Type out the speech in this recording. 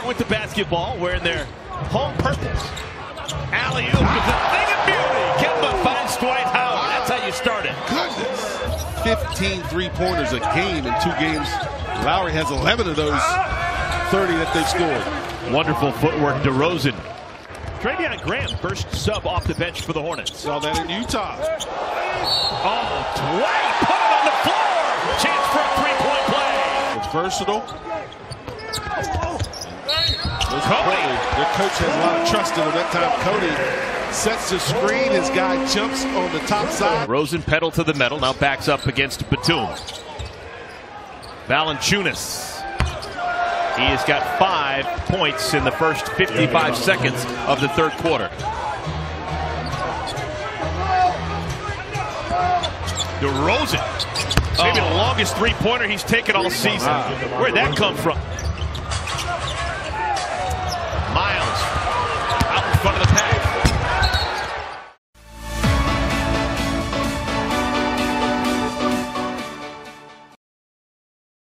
start with the basketball, wearing their home purples. Alley-oop is a thing of beauty. Kemba finds Dwight Howard. That's how you start it. Goodness. 15 three-pointers a game in two games. Lowry has 11 of those 30 that they've scored. Wonderful footwork, DeRozan. Treveon Graham, first sub off the bench for the Hornets. Saw that in Utah. Oh, Dwight put it on the floor. Chance for a three-point play. It's versatile. There's Cody. Cody. Their coach has a lot of trust in him. That time, Cody sets the screen. His guy jumps on the top side. Rosen pedal to the metal, now backs up against Batum. Valanciunas. He has got five points in the first 55 seconds of the third quarter. DeRozan. Maybe the oh. longest three-pointer he's taken all season. Where'd that come from? Front of the.